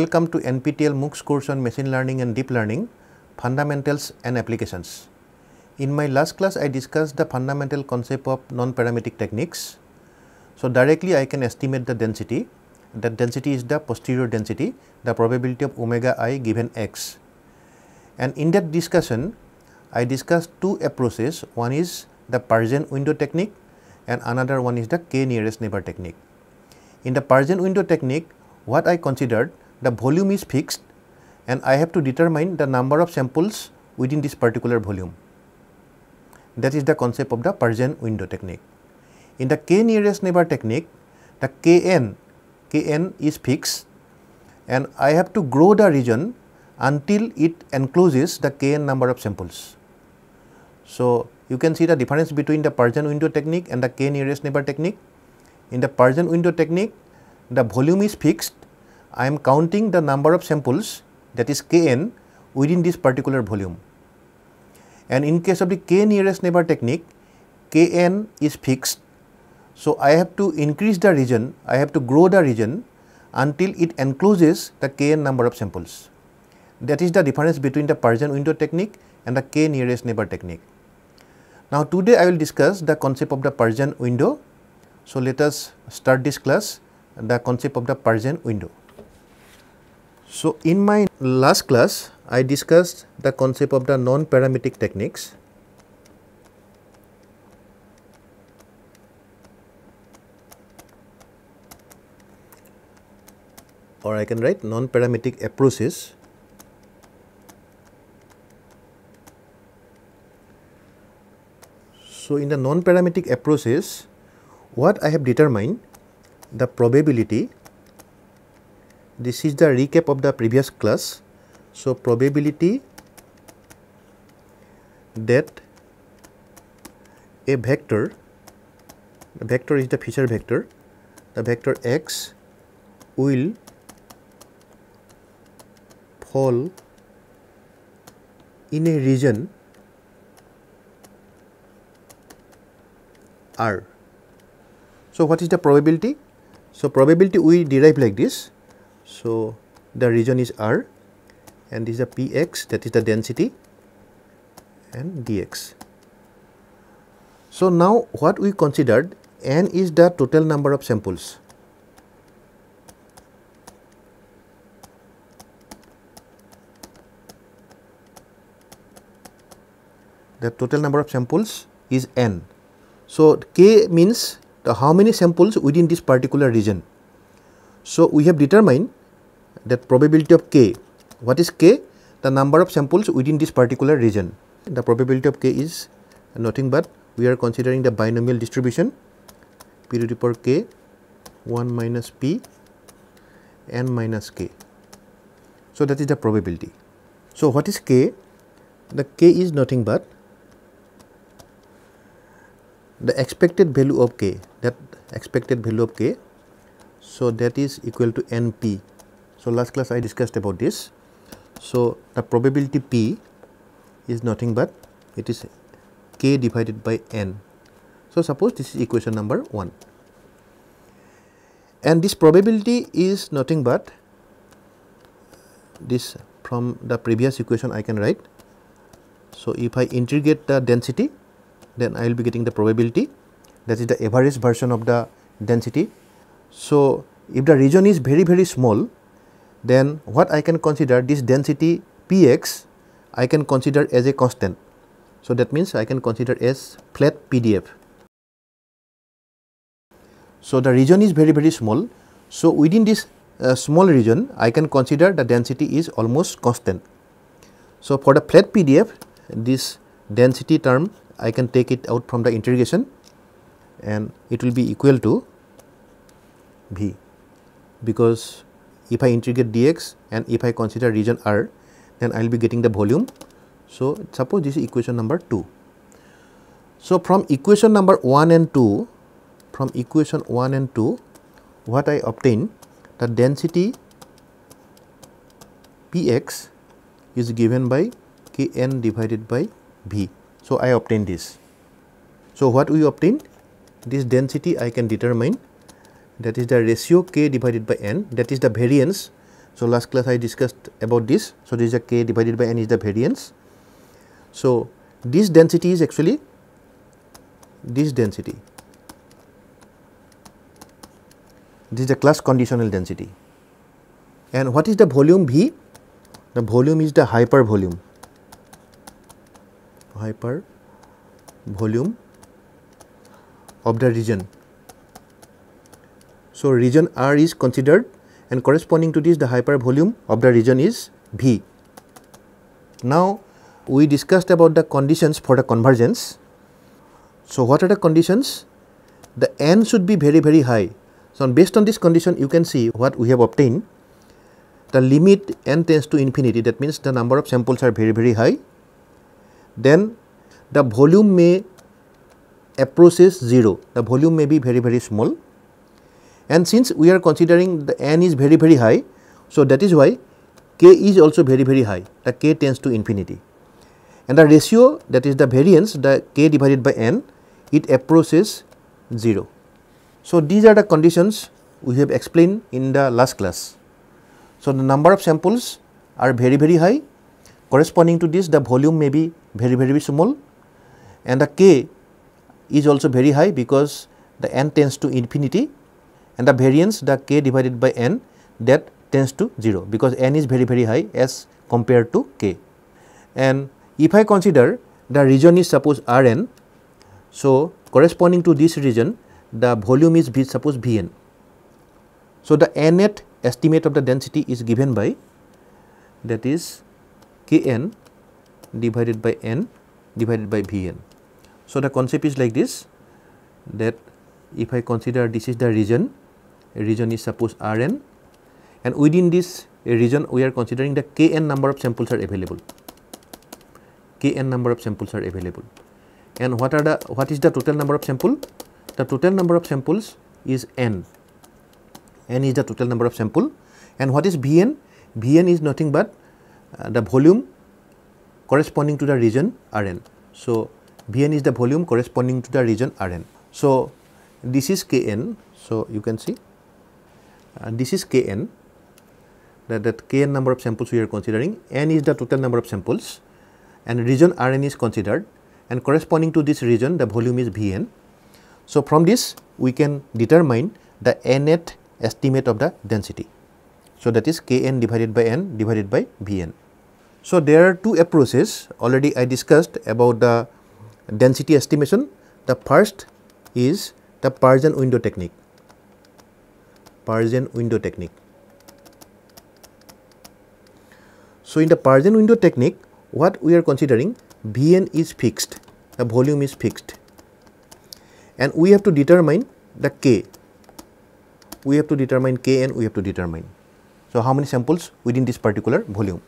welcome to NPTEL MOOCs course on machine learning and deep learning fundamentals and applications. In my last class I discussed the fundamental concept of non-parametric techniques. So, directly I can estimate the density that density is the posterior density the probability of omega i given x. And in that discussion I discussed two approaches one is the Parzen window technique and another one is the k nearest neighbor technique. In the Parzen window technique what I considered the volume is fixed and I have to determine the number of samples within this particular volume. That is the concept of the Parzen window technique. In the k nearest neighbor technique, the kn, kn is fixed and I have to grow the region until it encloses the kn number of samples. So, you can see the difference between the Parzen window technique and the k nearest neighbor technique. In the Parzen window technique, the volume is fixed, I am counting the number of samples that is kn within this particular volume. And in case of the k nearest neighbor technique, kn is fixed. So, I have to increase the region, I have to grow the region until it encloses the kn number of samples. That is the difference between the Parzen window technique and the k nearest neighbor technique. Now, today I will discuss the concept of the Parzen window. So, let us start this class the concept of the Parzen window. So, in my last class I discussed the concept of the non-parametric techniques. or I can write non-parametric approaches So, in the non-parametric approaches what I have determined the probability this is the recap of the previous class. So, probability that a vector, the vector is the feature vector, the vector x will fall in a region R. So, what is the probability? So, probability we derive like this so, the region is R and this is the Px that is the density and dx. So, now what we considered n is the total number of samples. The total number of samples is n. So, k means the how many samples within this particular region. So, we have determined that probability of k. What is k? The number of samples within this particular region. The probability of k is nothing but we are considering the binomial distribution p to the power k 1 minus p n minus k. So, that is the probability. So, what is k? The k is nothing but the expected value of k that expected value of k. So, that is equal to n p so, last class I discussed about this. So, the probability p is nothing but it is k divided by n. So, suppose this is equation number 1 and this probability is nothing but this from the previous equation I can write. So, if I integrate the density then I will be getting the probability that is the average version of the density. So, if the region is very very small then what I can consider this density Px I can consider as a constant. So, that means I can consider as flat PDF. So, the region is very very small. So, within this uh, small region I can consider the density is almost constant. So, for the flat PDF this density term I can take it out from the integration and it will be equal to V because if I integrate dx and if I consider region R then I will be getting the volume. So, suppose this is equation number 2. So, from equation number 1 and 2 from equation 1 and 2 what I obtain the density Px is given by Kn divided by V. So, I obtain this. So, what we obtain this density I can determine that is the ratio k divided by n that is the variance So, last class I discussed about this. So, this is a k divided by n is the variance. So, this density is actually this density. This is the class conditional density. And what is the volume V? The volume is the hyper volume, hyper volume of the region. So, region R is considered and corresponding to this the hyper volume of the region is V. Now, we discussed about the conditions for the convergence. So, what are the conditions? The n should be very very high. So, based on this condition you can see what we have obtained. The limit n tends to infinity that means the number of samples are very very high. Then the volume may approaches 0, the volume may be very very small and since we are considering the n is very very high. So, that is why k is also very very high the k tends to infinity and the ratio that is the variance the k divided by n it approaches 0. So, these are the conditions we have explained in the last class. So, the number of samples are very very high corresponding to this the volume may be very very small and the k is also very high because the n tends to infinity and the variance the k divided by n that tends to 0 because n is very very high as compared to k. And if I consider the region is suppose R n, so corresponding to this region the volume is v, suppose V n. So, the nth estimate of the density is given by that is k n divided by n divided by V n. So, the concept is like this that if I consider this is the region region is suppose R n and within this region we are considering the k n number of samples are available k n number of samples are available and what are the what is the total number of sample the total number of samples is n n is the total number of sample and what is v n v n is nothing but uh, the volume corresponding to the region R n. So, v n is the volume corresponding to the region R n. So, this is k n. So, you can see uh, this is k n that, that k n number of samples we are considering n is the total number of samples and region R n is considered and corresponding to this region the volume is V n. So, from this we can determine the nth estimate of the density. So, that is k n divided by n divided by V n. So, there are two approaches already I discussed about the density estimation. The first is the Parzen's window technique. Parzen's window technique. So, in the Parzen's window technique what we are considering Vn is fixed, the volume is fixed and we have to determine the k, we have to determine k and we have to determine. So, how many samples within this particular volume.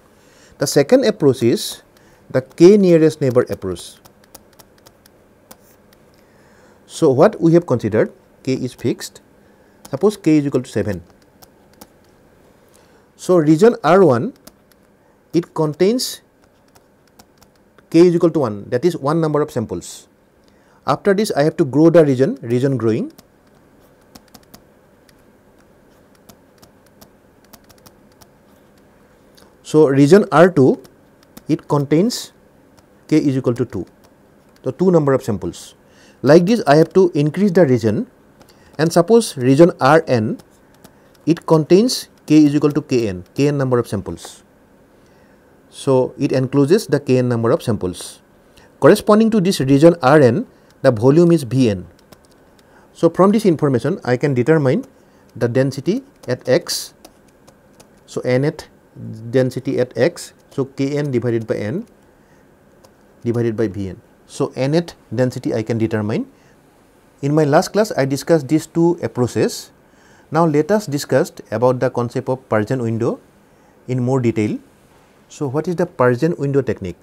The second approach is the k nearest neighbor approach. So, what we have considered k is fixed Suppose k is equal to 7. So, region R 1 it contains k is equal to 1 that is one number of samples. After this I have to grow the region, region growing. So, region R 2 it contains k is equal to 2, the 2 number of samples. Like this I have to increase the region and suppose region R n it contains k is equal to kn, kn number of samples. So, it encloses the k n number of samples. Corresponding to this region R n the volume is V n. So, from this information I can determine the density at x. So, nth density at x. So, k n divided by n divided by V n. So, nth density I can determine in my last class, I discussed these two approaches. Now, let us discuss about the concept of Parzen's window in more detail. So, what is the Parzen's window technique?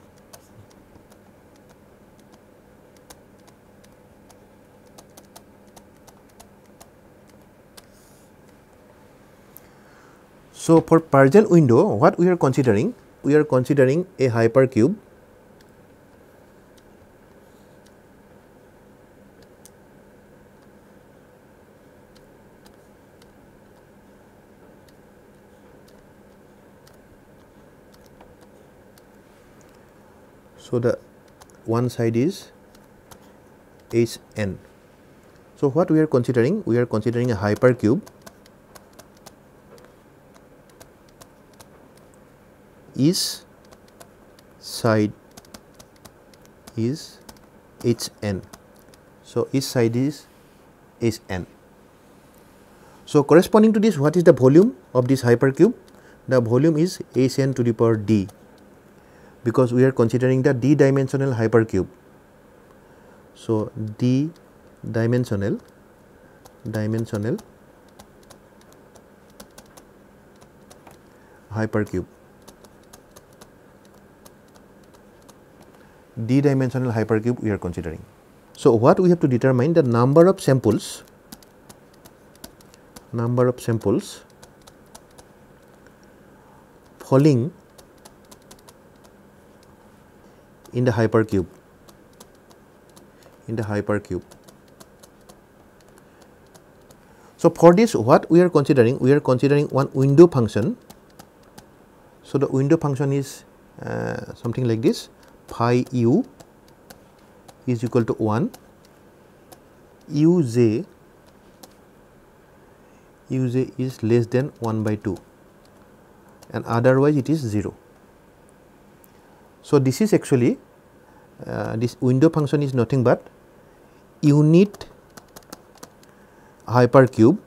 So, for Parzen's window, what we are considering? We are considering a hypercube So, the one side is h n. So, what we are considering? We are considering a hypercube is side is h n. So, each side is h n. So, corresponding to this what is the volume of this hypercube? The volume is h n to the power d because we are considering the d dimensional hypercube. So, d dimensional dimensional hypercube d dimensional hypercube we are considering. So, what we have to determine the number of samples number of samples falling in the hypercube in the hypercube. So, for this what we are considering we are considering one window function. So, the window function is uh, something like this phi u is equal to 1 u j u j is less than 1 by 2 and otherwise it is 0. So, this is actually uh, this window function is nothing but unit hypercube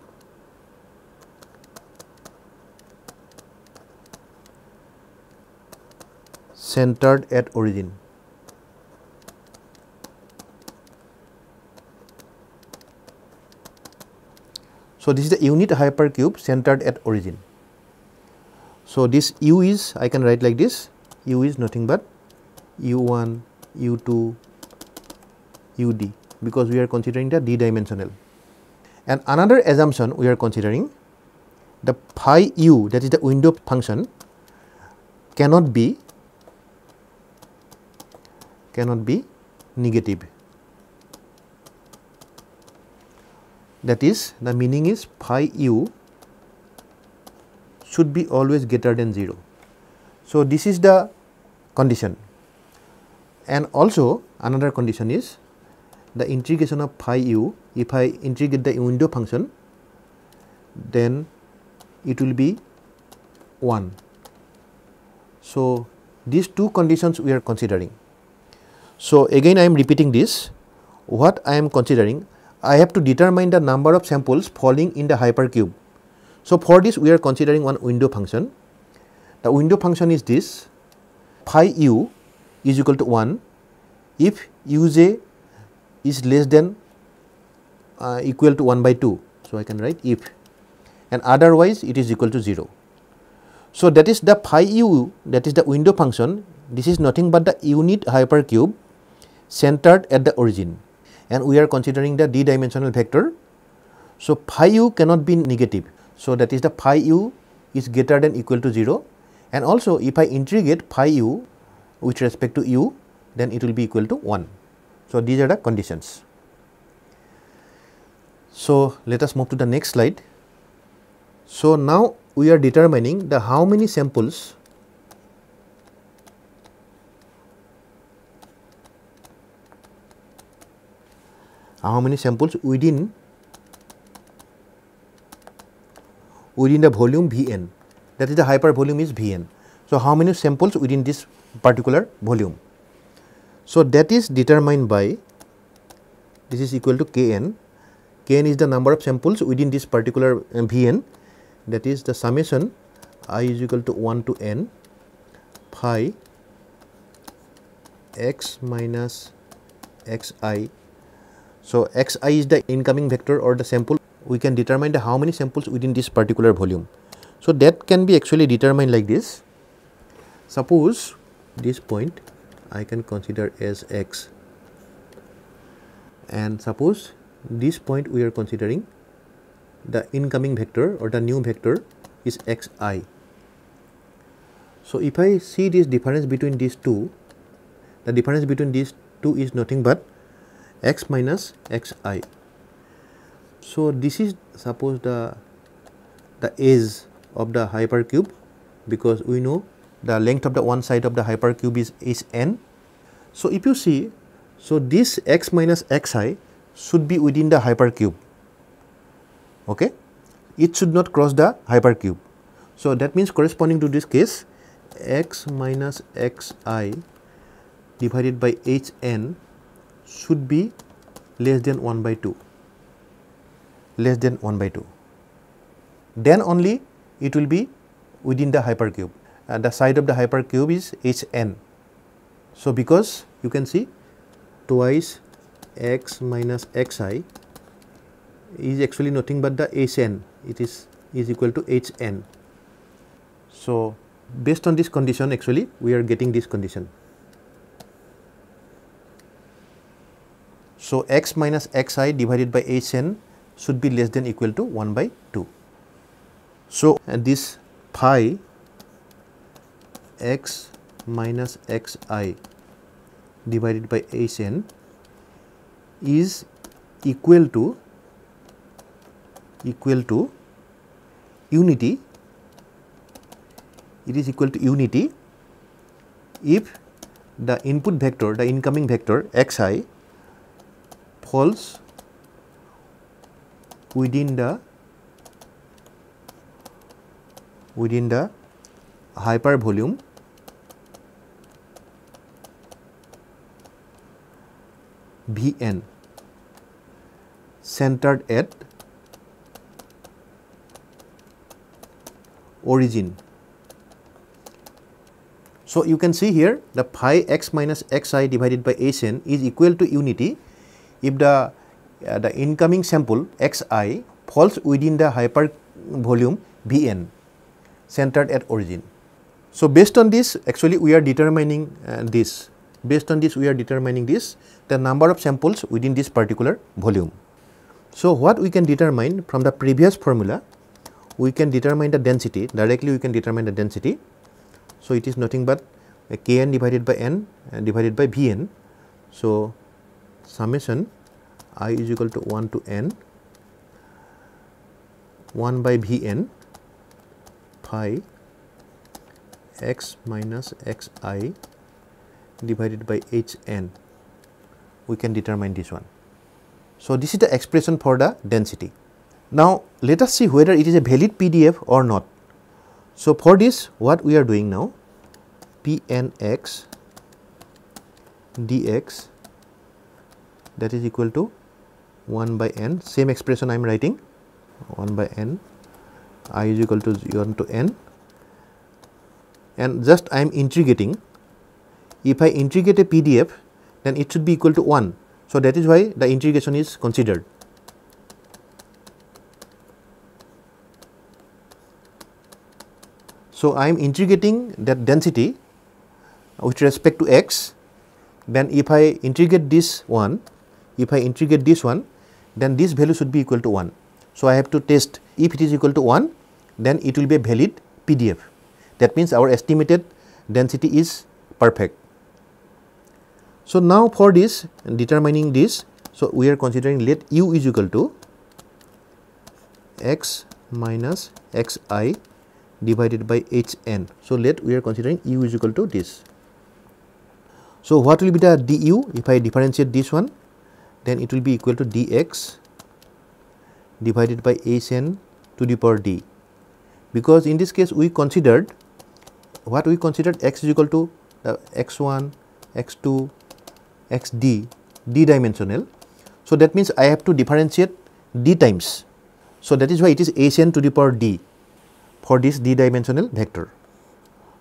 centered at origin. So, this is the unit hypercube centered at origin. So, this u is I can write like this u is nothing but u 1, u 2, u d because we are considering the d dimensional. And another assumption we are considering the phi u that is the window function cannot be cannot be negative. That is the meaning is phi u should be always greater than 0. So, this is the condition and also another condition is the integration of phi u if I integrate the window function then it will be 1. So, these two conditions we are considering. So, again I am repeating this what I am considering I have to determine the number of samples falling in the hypercube. So, for this we are considering one window function. The window function is this phi u is equal to 1 if u j is less than uh, equal to 1 by 2. So, I can write if and otherwise it is equal to 0. So, that is the phi u that is the window function this is nothing but the unit hypercube centered at the origin and we are considering the d dimensional vector. So, phi u cannot be negative. So, that is the phi u is greater than equal to 0 and also if I integrate phi u with respect to u then it will be equal to 1. So, these are the conditions. So, let us move to the next slide. So, now we are determining the how many samples how many samples within within the volume Vn that is the hyper volume is Vn. So, how many samples within this particular volume. So, that is determined by this is equal to Kn, Kn is the number of samples within this particular uh, Vn that is the summation i is equal to 1 to n phi x minus xi. So, xi is the incoming vector or the sample we can determine the how many samples within this particular volume. So, that can be actually determined like this. Suppose this point I can consider as x and suppose this point we are considering the incoming vector or the new vector is xi. So, if I see this difference between these two, the difference between these two is nothing but x minus xi. So, this is suppose the the edge of the hypercube because we know the length of the one side of the hypercube is h n. So, if you see, so this x minus xi should be within the hypercube, okay? it should not cross the hypercube. So, that means corresponding to this case x minus xi divided by hn should be less than 1 by 2 less than 1 by 2 then only it will be within the hypercube and the side of the hypercube is hn. So, because you can see twice x minus xi is actually nothing but the hn it is is equal to hn. So, based on this condition actually we are getting this condition. So, x minus xi divided by hn should be less than equal to 1 by 2. So, this phi x minus xi divided by hn is equal to equal to unity it is equal to unity if the input vector the incoming vector xi falls within the within the hyper Vn centered at origin. So, you can see here the phi x minus xi divided by Hn is equal to unity if the uh, the incoming sample xi falls within the hyper volume Vn centered at origin. So, based on this actually we are determining uh, this based on this we are determining this the number of samples within this particular volume. So, what we can determine from the previous formula we can determine the density directly we can determine the density. So, it is nothing but kn divided by n and divided by vn. So, summation i is equal to 1 to n 1 by vn phi x minus xi divided by hn we can determine this one. So, this is the expression for the density. Now, let us see whether it is a valid PDF or not. So, for this what we are doing now Pnx dx that is equal to 1 by n same expression I am writing 1 by n i is equal to 1 to n and just I am integrating if I integrate a PDF then it should be equal to 1. So, that is why the integration is considered. So, I am integrating that density with respect to x then if I integrate this one if I integrate this one then this value should be equal to 1. So, I have to test if it is equal to 1 then it will be a valid PDF that means our estimated density is perfect. So, now for this determining this so we are considering let u is equal to x minus xi divided by hn. So, let we are considering u is equal to this. So, what will be the du if I differentiate this one then it will be equal to dx divided by hn to the power d because in this case we considered what we considered x is equal to uh, x1, x2, xd d dimensional. So, that means I have to differentiate d times. So, that is why it is hn to the power d for this d dimensional vector.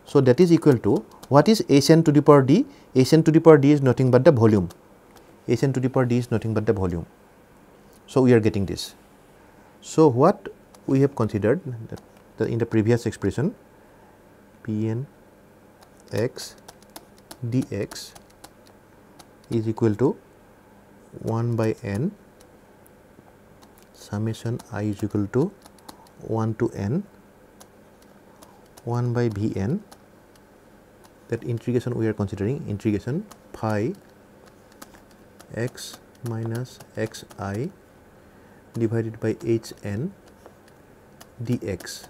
So, that is equal to what is hn to the power d? to the power d is nothing but the volume. hn to the power d is nothing but the volume. So, we are getting this. So, what we have considered the, in the previous expression Pn x dx is equal to 1 by n. Summation i is equal to 1 to n. 1 by V n that integration we are considering integration phi x minus x i divided by h n dx.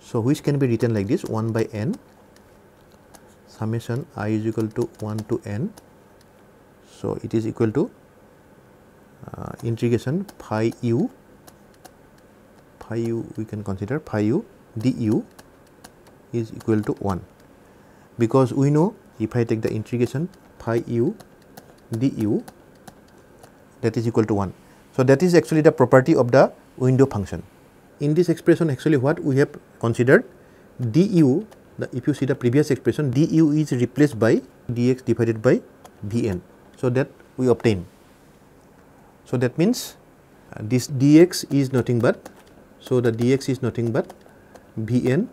So, which can be written like this? 1 by n summation i is equal to 1 to n. So, it is equal to uh, integration phi u phi u we can consider phi u du is equal to 1 because we know if I take the integration phi u du that is equal to 1. So, that is actually the property of the window function. In this expression actually what we have considered du the, if you see the previous expression du is replaced by dx divided by vn. So, that we obtain. So, that means uh, this dx is nothing but so, the dx is nothing but Vn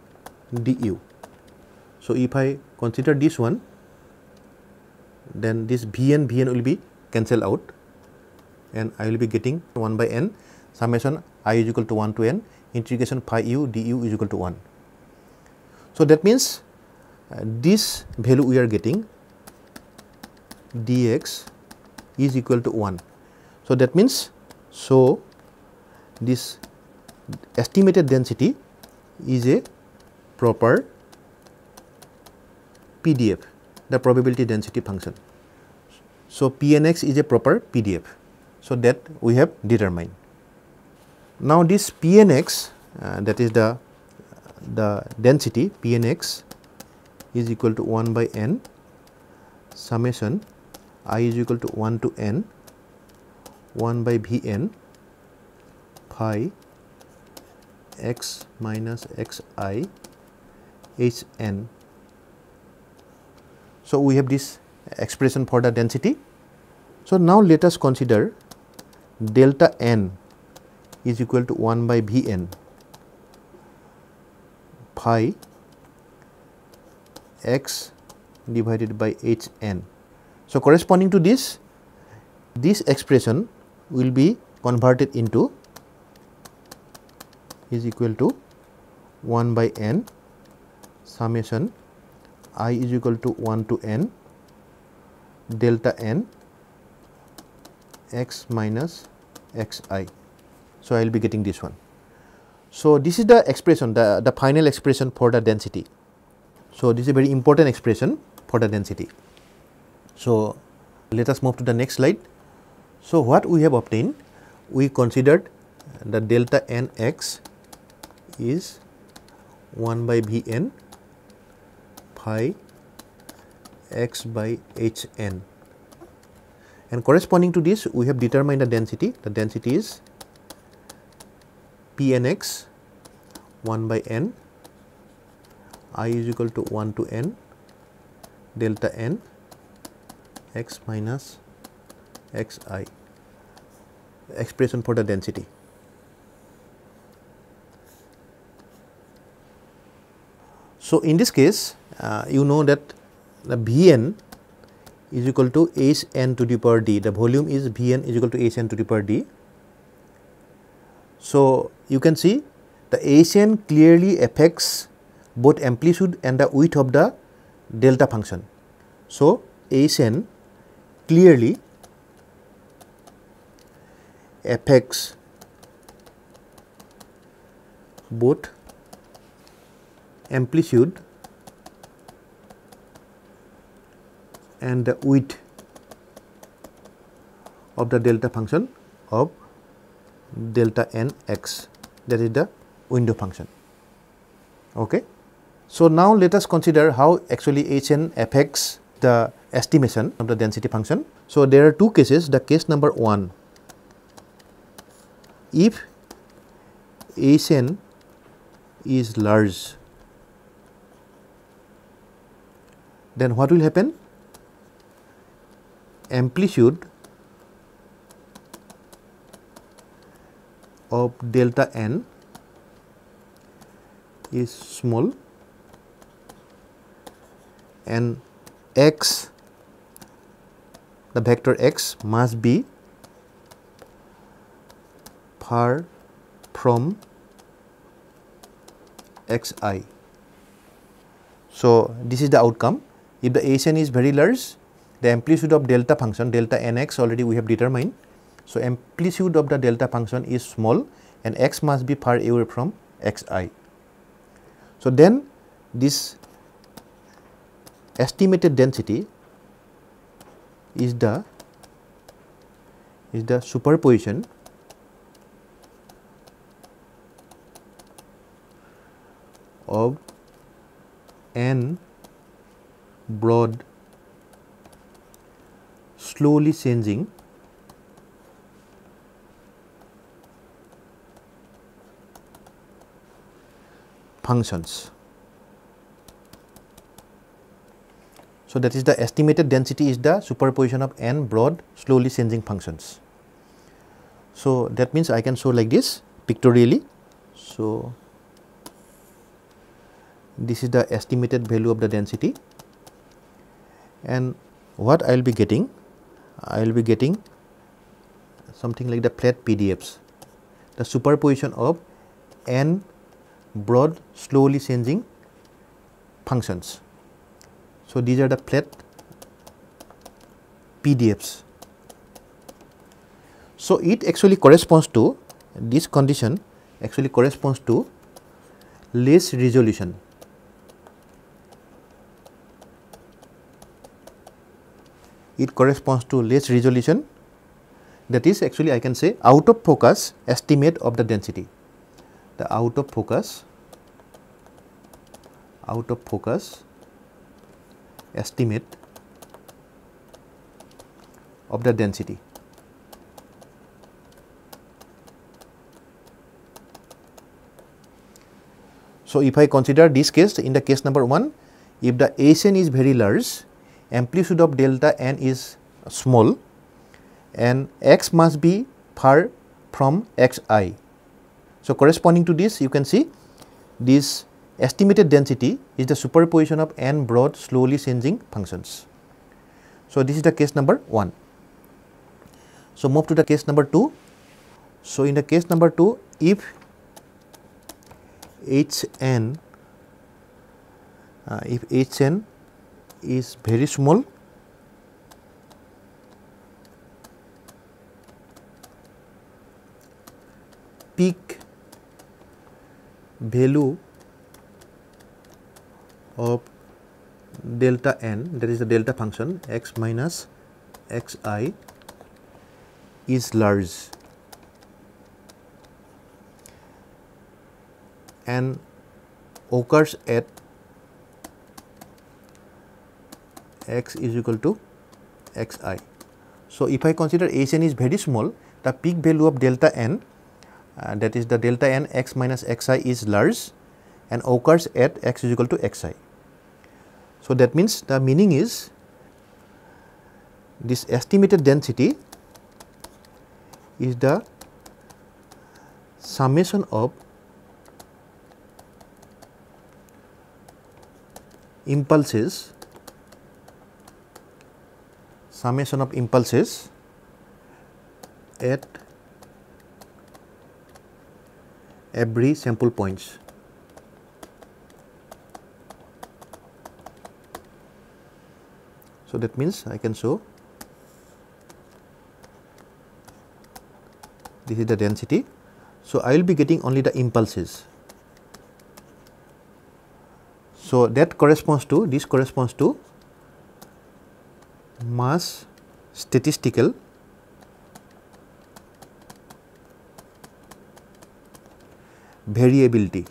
du. So, if I consider this one then this Vn Vn will be cancelled out and I will be getting 1 by n summation i is equal to 1 to n integration phi u du is equal to 1. So, that means uh, this value we are getting dx is equal to 1. So, that means so this estimated density is a proper PDF, the probability density function. So, Pnx is a proper PDF. So, that we have determined. Now, this Pnx uh, that is the the density Pnx is equal to 1 by n summation i is equal to 1 to n 1 by Vn phi x minus x i h n. So, we have this expression for the density. So, now let us consider delta n is equal to 1 by V n phi x divided by h n. So, corresponding to this, this expression will be converted into is equal to 1 by n summation i is equal to 1 to n delta n x minus x i. So, I will be getting this one. So, this is the expression the, the final expression for the density. So, this is a very important expression for the density. So, let us move to the next slide. So, what we have obtained we considered the delta n x is 1 by V n phi x by h n and corresponding to this we have determined the density the density is p n x 1 by n i is equal to 1 to n delta n x minus x i expression for the density. So, in this case uh, you know that the V n is equal to H n to the power d, the volume is V n is equal to H n to the power d. So, you can see the H n clearly affects both amplitude and the width of the delta function. So, H n clearly affects both amplitude and the width of the delta function of delta n x that is the window function. Okay. So, now let us consider how actually h n affects the estimation of the density function. So, there are two cases the case number 1 if h n is large then what will happen? Amplitude of delta n is small and x the vector x must be far from x i. So, this is the outcome if the Hn is very large, the amplitude of delta function delta nx already we have determined. So, amplitude of the delta function is small and x must be far away from xi. So, then this estimated density is the is the superposition of n broad slowly changing functions. So, that is the estimated density is the superposition of n broad slowly changing functions. So, that means I can show like this pictorially. So, this is the estimated value of the density and what I will be getting? I will be getting something like the flat PDFs, the superposition of n broad slowly changing functions. So, these are the flat PDFs. So, it actually corresponds to this condition actually corresponds to less resolution. It corresponds to less resolution that is actually I can say out of focus estimate of the density the out of focus out of focus estimate of the density. So, if I consider this case in the case number 1, if the Hn is very large, amplitude of delta n is small and x must be far from xi so, corresponding to this you can see this estimated density is the superposition of n broad slowly changing functions. So, this is the case number 1. So, move to the case number 2. So, in the case number 2 if h n uh, if h n is very small peak value of delta n that is the delta function x minus x i is large and occurs at x is equal to x i. So, if I consider h n is very small the peak value of delta n uh, that is the delta n x minus x i is large and occurs at x is equal to x i. So, that means the meaning is this estimated density is the summation of impulses summation of impulses at every sample points. So, that means I can show this is the density. So, I will be getting only the impulses. So, that corresponds to this corresponds to mass statistical variability.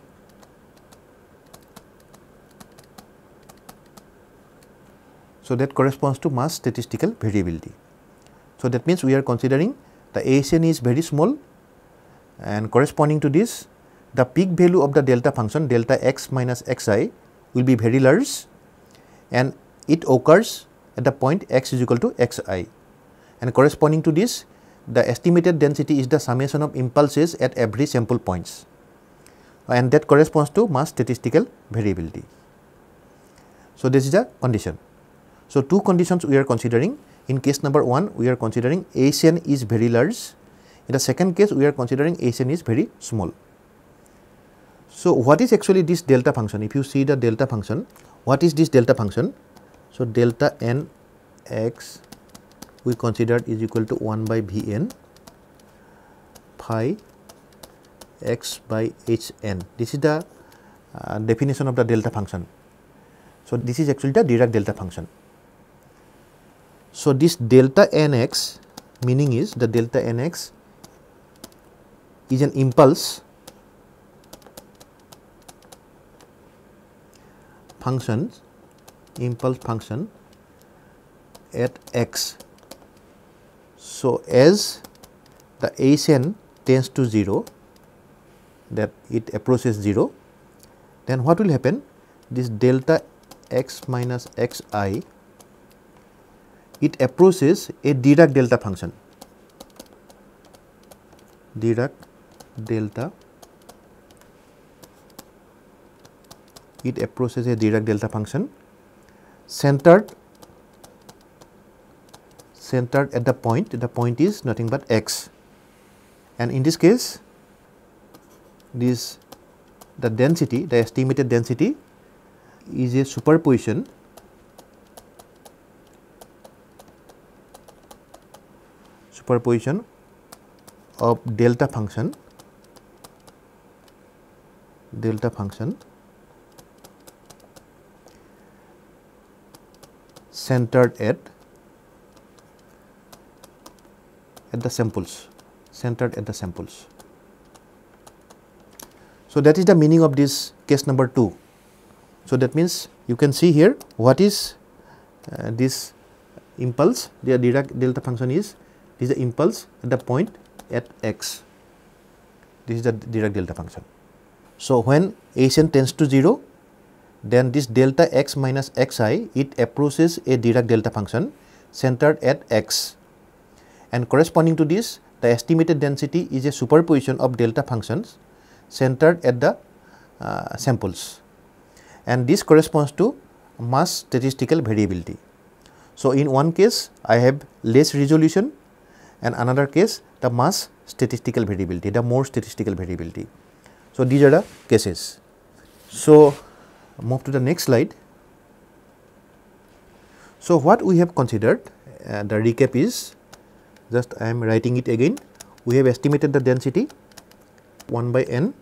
So, that corresponds to mass statistical variability. So, that means we are considering the h n is very small and corresponding to this the peak value of the delta function delta x minus xi will be very large and it occurs at the point x is equal to xi and corresponding to this the estimated density is the summation of impulses at every sample points and that corresponds to mass statistical variability. So, this is a condition. So, two conditions we are considering in case number 1 we are considering h n is very large in the second case we are considering h n is very small. So, what is actually this delta function if you see the delta function what is this delta function? So, delta n x we considered is equal to 1 by V n phi x by h n. This is the uh, definition of the delta function. So, this is actually the Dirac delta function. So, this delta nx meaning is the delta nx is an impulse function impulse function at x. So, as the Hn tends to 0 that it approaches 0 then what will happen? This delta x minus x i it approaches a Dirac delta function. Dirac delta it approaches a Dirac delta function centered centered at the point the point is nothing but x. And in this case this the density the estimated density is a superposition superposition of delta function delta function centered at at the samples centered at the samples. So, that is the meaning of this case number 2. So, that means you can see here what is uh, this impulse the Dirac delta function is this is the impulse at the point at x this is the Dirac delta function. So, when Hn tends to 0 then this delta x minus xi it approaches a Dirac delta function centered at x and corresponding to this the estimated density is a superposition of delta functions centered at the uh, samples and this corresponds to mass statistical variability. So, in one case I have less resolution and another case the mass statistical variability, the more statistical variability. So, these are the cases. So, move to the next slide. So, what we have considered uh, the recap is just I am writing it again. We have estimated the density 1 by n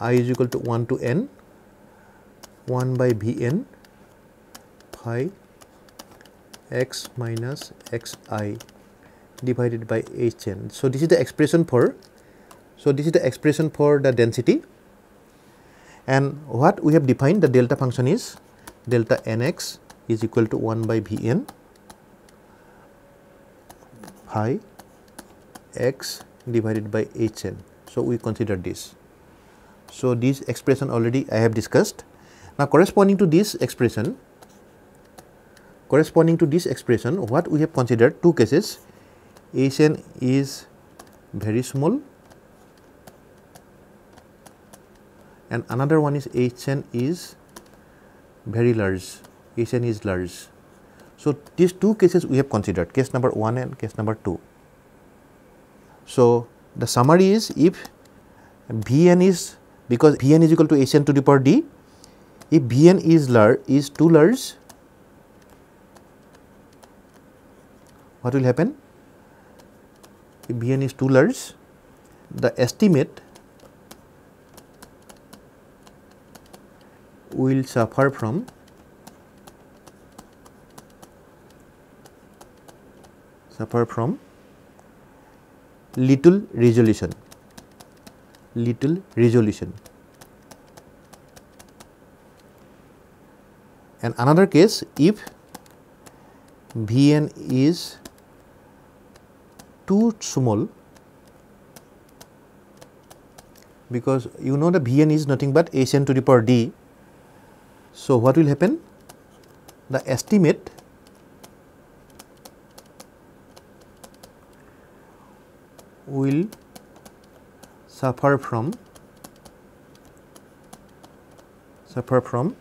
i is equal to 1 to n 1 by v n phi x minus x i divided by h n. So, this is the expression for so this is the expression for the density and what we have defined the delta function is delta n x is equal to 1 by v n phi x divided by h n. So, we consider this. So, this expression already I have discussed. Now, corresponding to this expression, corresponding to this expression, what we have considered two cases, h n is very small and another one is h n is very large, h n is large. So, these two cases we have considered, case number 1 and case number 2. So, the summary is if V n is because V n is equal to H n to the power d, if V n is large is too large, what will happen? If V n is too large, the estimate will suffer from suffer from little resolution little resolution and another case if Vn is too small because you know the Vn is nothing but Hn to the power d. So, what will happen? The estimate will suffer from suffer from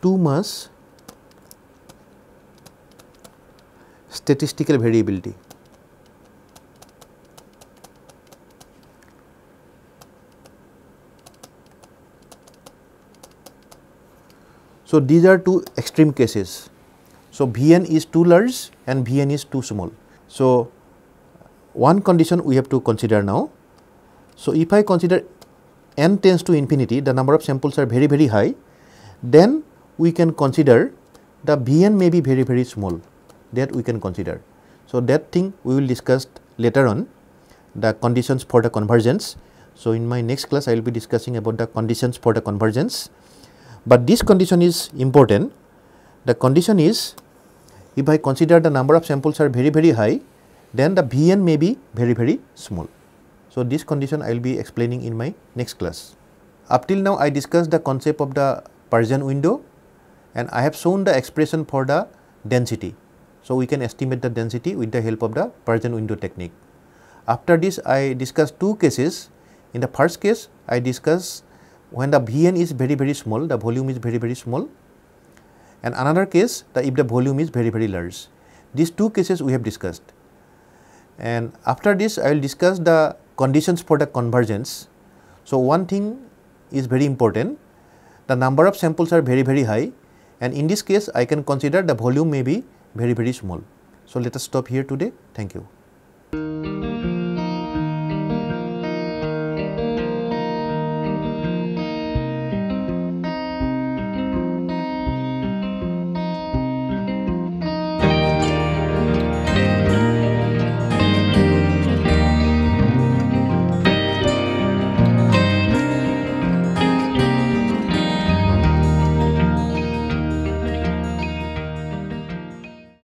too much statistical variability. So, these are two extreme cases. So, Vn is too large and Vn is too small. So, one condition we have to consider now. So, if I consider n tends to infinity the number of samples are very very high then we can consider the Vn may be very very small that we can consider. So, that thing we will discuss later on the conditions for the convergence. So, in my next class I will be discussing about the conditions for the convergence, but this condition is important. The condition is if I consider the number of samples are very very high then the Vn may be very very small. So, this condition I will be explaining in my next class. Up till now I discussed the concept of the Parzen window and I have shown the expression for the density. So, we can estimate the density with the help of the Parzen window technique. After this I discussed two cases. In the first case I discuss when the Vn is very very small, the volume is very very small and another case the if the volume is very very large. These two cases we have discussed and after this I will discuss the conditions for the convergence. So, one thing is very important the number of samples are very very high and in this case I can consider the volume may be very very small. So, let us stop here today thank you.